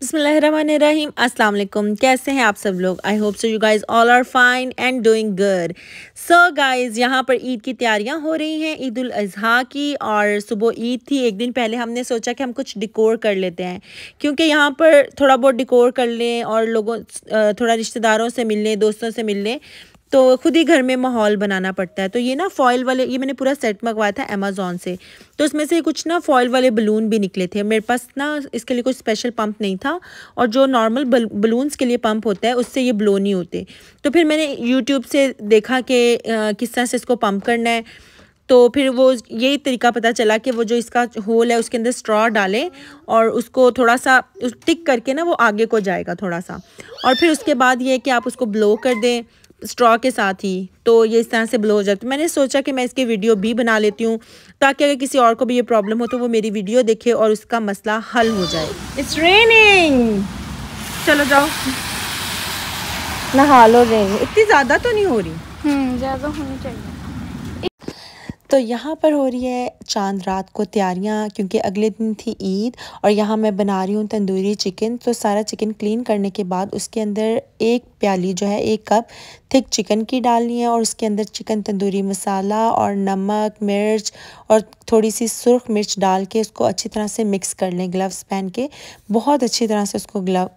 बसमीम अस्सलाम वालेकुम कैसे हैं आप सब लोग? I hope so you guys all are fine and doing good so guys यहाँ पर ईद की तैयारियाँ हो रही हैं ईद उल अजहा की और सुबह ईद थी। एक दिन पहले हमने सोचा कि हम कुछ डिकोर कर लेते हैं, क्योंकि यहाँ पर थोड़ा बहुत डिकोर कर लें और लोगों थोड़ा रिश्तेदारों से मिल लें, दोस्तों से मिल लें। तो खुद ही घर में माहौल बनाना पड़ता है। तो ये ना फॉयल वाले, ये मैंने पूरा सेट मंगवाया था अमेज़ोन से। तो उसमें से कुछ ना फॉयल वाले बलून भी निकले थे। मेरे पास ना इसके लिए कुछ स्पेशल पंप नहीं था और जो नॉर्मल बलून्स के लिए पंप होता है, उससे ये ब्लो नहीं होते। तो फिर मैंने यूट्यूब से देखा कि किस तरह से इसको पम्प करना है। तो फिर वो यही तरीका पता चला कि वो जो इसका होल है, उसके अंदर स्ट्रॉ डालें और उसको थोड़ा सा टिक करके ना वो आगे को जाएगा थोड़ा सा। और फिर उसके बाद ये कि आप उसको ब्लो कर दें। स्ट्रॉ के साथ ही तो ये इस तरह से ब्लो हो जाती मैंने सोचा कि मैं इसकी वीडियो भी बना लेती हूँ ताकि अगर किसी और को भी ये प्रॉब्लम हो तो वो मेरी वीडियो देखे और उसका मसला हल हो जाए। इट्स रेनिंग चलो जाओ। नहा लो रेनिंग इतनी ज़्यादा तो नहीं हो रही? हम्म, ज़्यादा होनी चाहिए। तो यहाँ पर हो रही है चाँद रात को तैयारियाँ, क्योंकि अगले दिन थी ईद और यहाँ मैं बना रही हूँ तंदूरी चिकन। तो सारा चिकन क्लीन करने के बाद उसके अंदर एक प्याली जो है, एक कप थिक चिकन की डालनी है और उसके अंदर चिकन तंदूरी मसाला और नमक, मिर्च और थोड़ी सी सुर्ख मिर्च डाल के उसको अच्छी तरह से मिक्स कर लें ग्लव्स पहन के। बहुत अच्छी तरह से उसको ग्लव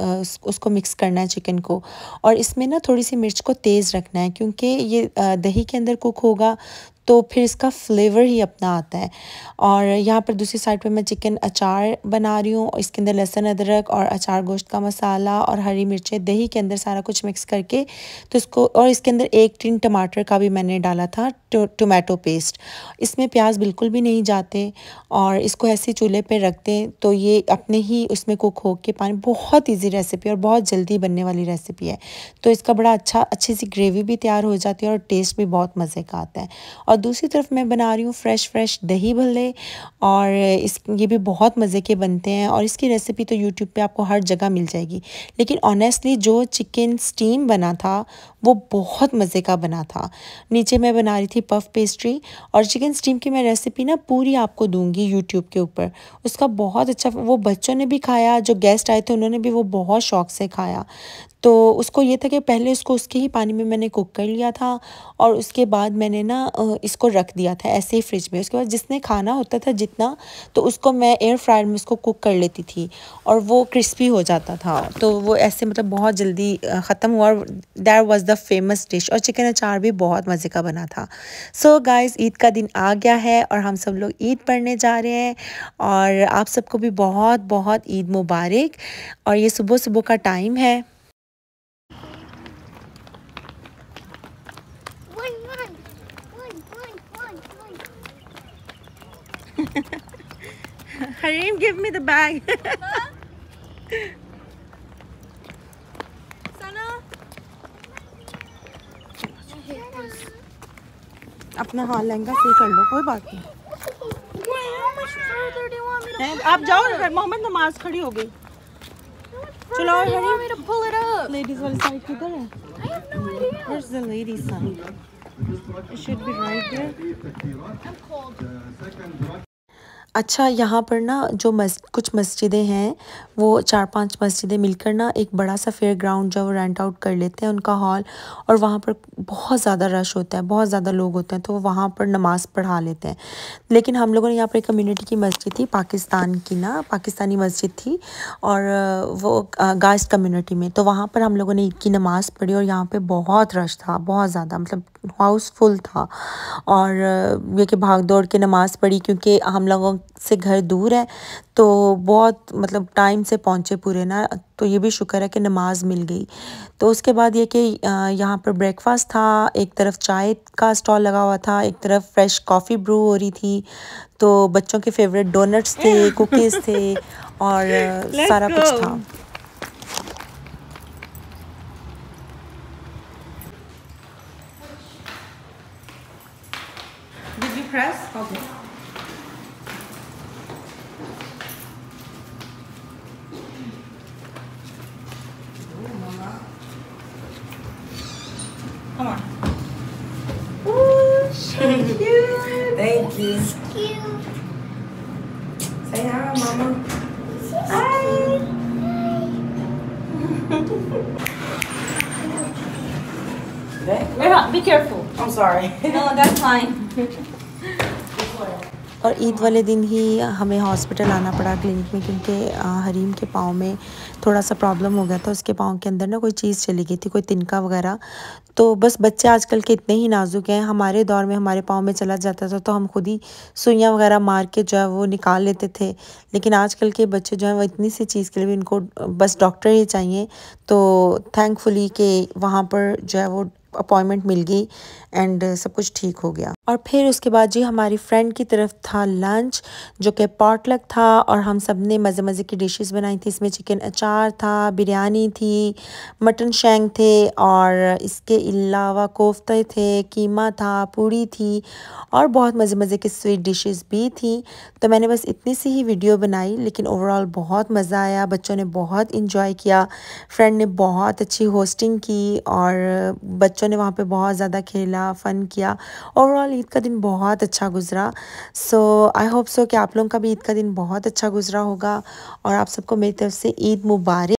उसको मिक्स करना है चिकन को। और इसमें ना थोड़ी सी मिर्च को तेज़ रखना है, क्योंकि ये दही के अंदर कुक होगा तो फिर इसका फ्लेवर ही अपना आता है। और यहाँ पर दूसरी साइड पे मैं चिकन अचार बना रही हूँ, इसके अंदर लहसुन, अदरक और अचार गोश्त का मसाला और हरी मिर्चें, दही के अंदर सारा कुछ मिक्स करके तो इसको और इसके अंदर एक टिन टमाटर का भी मैंने डाला था टोमेटो पेस्ट इसमें प्याज बिल्कुल भी नहीं जाते और इसको ऐसे चूल्हे पर रखते तो ये अपने ही उसमें कुक हो के पानी, बहुत ईजी रेसिपी और बहुत जल्दी बनने वाली रेसिपी है। तो इसका बड़ा अच्छा अच्छी सी ग्रेवी भी तैयार हो जाती है और टेस्ट भी बहुत मज़े का आता है। और दूसरी तरफ़ मैं बना रही हूँ फ्रेश फ्रेश दही भल्ले और इस, ये भी बहुत मज़े के बनते हैं और इसकी रेसिपी तो यूट्यूब पे आपको हर जगह मिल जाएगी। लेकिन ऑनेस्टली जो चिकन स्टीम बना था, वो बहुत मज़े का बना था। नीचे मैं बना रही थी पफ पेस्ट्री और चिकन स्टीम की मैं रेसिपी ना पूरी आपको दूँगी यूट्यूब के ऊपर। उसका बहुत अच्छा वो बच्चों ने भी खाया, जो गेस्ट आए थे उन्होंने भी वो बहुत शौक से खाया। तो उसको ये था कि पहले उसको उसके ही पानी में मैंने कुक कर लिया था और उसके बाद मैंने ना इसको रख दिया था ऐसे ही फ्रिज में। उसके बाद जिसने खाना होता था जितना तो उसको मैं एयर फ्रायर में उसको कुक कर लेती थी और वो क्रिस्पी हो जाता था। तो वो ऐसे मतलब बहुत जल्दी ख़त्म हुआ और that was the famous dish और चिकन अचार भी बहुत मज़े का बना था। सो so ईद का दिन आ गया है और हम सब लोग ईद पढ़ने जा रहे हैं और आप सबको भी बहुत बहुत ईद मुबारक और ये सुबह सुबह का टाइम है। Harim, give me the bag. अपना हाँ लहंगा सही कर लो कोई बात नहीं आप जाओ मोहम्मद नमाज खड़ी हो गई चलो हरी लेडीज वाली साइड किधर है Where's the ladies side? It should be right there. I'm cold. अच्छा यहाँ पर ना जो मस, कुछ मस्जिदें हैं, वो चार पाँच मस्जिदें मिलकर ना एक बड़ा सा फेयर ग्राउंड जो वो रेंट आउट कर लेते हैं उनका हॉल और वहाँ पर बहुत ज़्यादा रश होता है, बहुत ज़्यादा लोग होते हैं तो वो वहाँ पर नमाज़ पढ़ा लेते हैं। लेकिन हम लोगों ने यहाँ पर एक कम्युनिटी की मस्जिद थी, पाकिस्तान की ना, पाकिस्तानी मस्जिद थी और वो गाइस कम्युनिटी में तो वहाँ पर हम लोगों ने ईद की नमाज़ पढ़ी और यहाँ पर बहुत रश था, बहुत ज़्यादा मतलब हाउसफुल था और ये कि भाग दौड़ के नमाज़ पढ़ी क्योंकि हम लोगों से घर दूर है तो बहुत मतलब टाइम से पहुँचे पूरे ना तो ये भी शुक्र है कि नमाज़ मिल गई तो उसके बाद ये कि यहाँ पर ब्रेकफास्ट था एक तरफ़ चाय का स्टॉल लगा हुआ था एक तरफ़ फ्रेश कॉफ़ी ब्रू हो रही थी तो बच्चों के फेवरेट डोनट्स थे कुकीज़ थे और सारा कुछ था Did you press? Okay. Thank you. Say hi, Mama. Hi. Mira, be careful. I'm sorry. No, that's fine. और ईद वाले दिन ही हमें हॉस्पिटल आना पड़ा क्लिनिक में क्योंकि हरीम के पाँव में थोड़ा सा प्रॉब्लम हो गया था, उसके पाँव के अंदर ना कोई चीज़ चली गई थी, कोई तिनका वगैरह। तो बस बच्चे आजकल के इतने ही नाजुक हैं, हमारे दौर में हमारे पाँव में चला जाता था तो हम खुद ही सुइयाँ वगैरह मार के जो है वो निकाल लेते थे। लेकिन आजकल के बच्चे जो हैं वो इतनी सी चीज़ के लिए भी इनको बस डॉक्टर ही चाहिए। तो थैंकफुली कि वहाँ पर जो है वो अपॉइंटमेंट मिल गई। एंड सब कुछ ठीक हो गया। और फिर उसके बाद जी हमारी फ्रेंड की तरफ़ था लंच जो कि पॉटलक था और हम सबने मज़े मज़े की डिशेस बनाई थी। इसमें चिकन अचार था, बिरयानी थी मटन शेंग थे और इसके अलावा कोफ्ते थे, कीमा था, पूड़ी थी और बहुत मज़े मज़े की स्वीट डिशेस भी थी। तो मैंने बस इतनी सी ही वीडियो बनाई, लेकिन ओवरऑल बहुत मज़ा आया। बच्चों ने बहुत इंजॉय किया। फ्रेंड ने बहुत अच्छी होस्टिंग की और बच्चों ने वहाँ पर बहुत ज़्यादा खेला। फ़न किया। ओवरऑल ईद का दिन बहुत अच्छा गुजरा। सो आई होप सो कि आप लोगों का भी ईद का दिन बहुत अच्छा गुजरा होगा और आप सबको मेरी तरफ़ से ईद मुबारक।